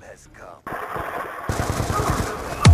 time has come.